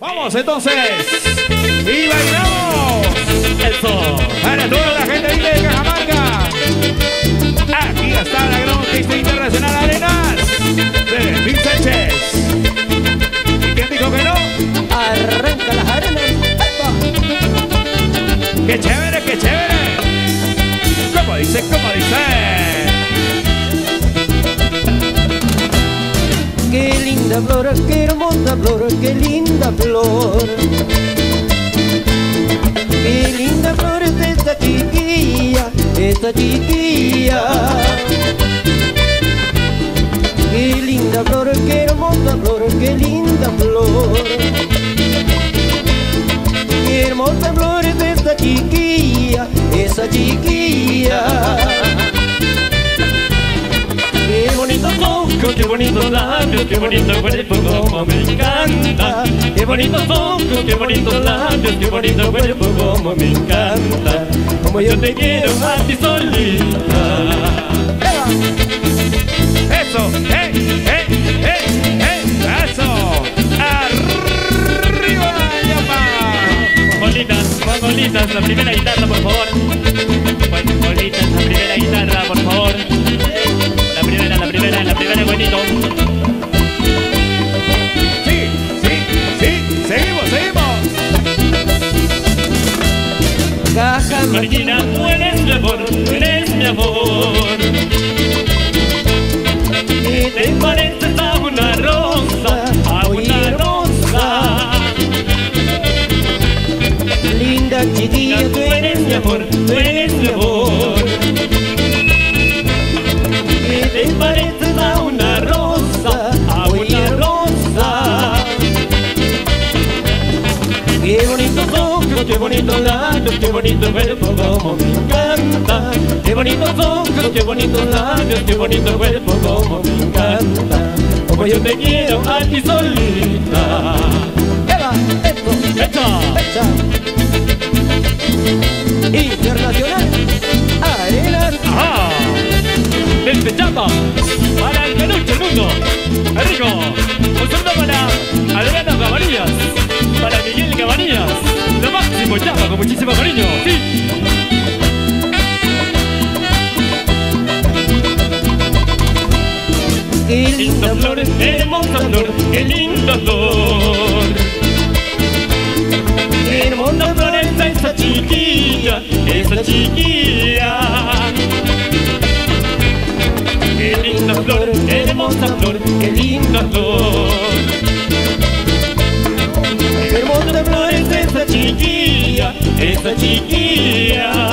Vamos entonces. ¡Y bailamos! Eso. Para toda la gente de Cajamarca. Aquí está la gran pista internacional Arenas de Vic Sánchez. ¿Y quién dijo que no? Arranca las arenas. ¡Epa! ¡Qué chévere, qué chévere! ¿Cómo dice, linda flor, qué hermosa flor, qué linda flor. Qué linda flor es esta chiquilla, esta chiquilla. Qué linda flor, qué hermosa flor, qué linda flor. Qué hermosa flor es esta chiquilla, esa chiquilla. Bonitos labios, qué bonito cuerpo, como me encanta. Qué bonitos ojos, qué bonitos labios, qué bonito cuerpo, como me encanta. Como yo te quiero a ti solita. ¡Eso! ¡Eh, eh, eh, eh! ¡Eso! ¡Arriba, llama! Bolitas, bolitas, la primera guitarra, por favor. Bolitas, la primera guitarra, por favor. Bonito. Sí, sí, sí, seguimos, seguimos. caja Marquina, tú eres mi amor, tú eres mi amor. Y te pareces a una rosa, a una rosa. linda chiquilla, Tú eres mi amor, tú eres Qué bonito ojos, qué bonitos labios, qué bonito cuerpo, como me encanta. Qué bonitos ojos, qué bonitos labios, qué bonito cuerpo, como me encanta. Como yo te quiero a ti solita. Eva, esto, ¡Echa! fecha qué Linda flor, hermosa flor, qué linda flor. Qué hermosa flor es esa chiquilla, esa chiquilla. Qué linda flor, hermosa flor, qué linda flor. Qué hermosa flor es esa chiquilla, esa chiquilla.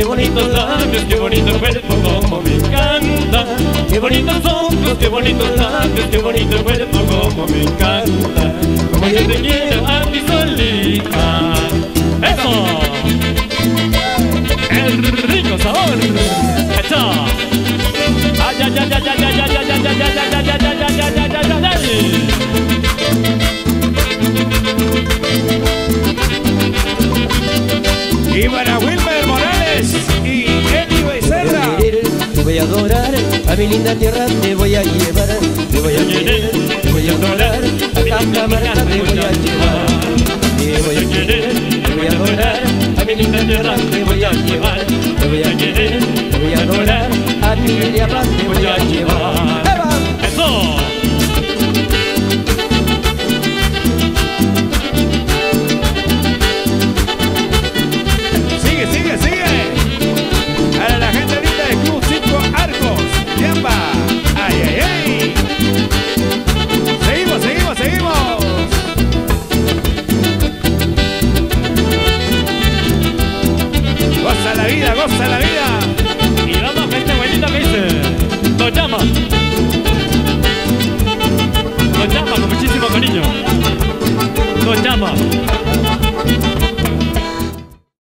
Qué bonitos labios, qué bonito cuerpo, como me encanta. Qué bonitos ojos, qué bonitos labios, qué bonito cuerpo, como me encanta. Como yo te quiero a ti solita. ¡Eso! ¡El rico sabor! ¡Eso! ¡Ay, ay, ay, ay, ay, ay, ay, ay, ay, ay, ay, ay, ay, ay, ay, ay, ay, ay, ay! Y para voy a adorar, a mi linda tierra te voy a llevar, te voy a querer, amarillo. Dos.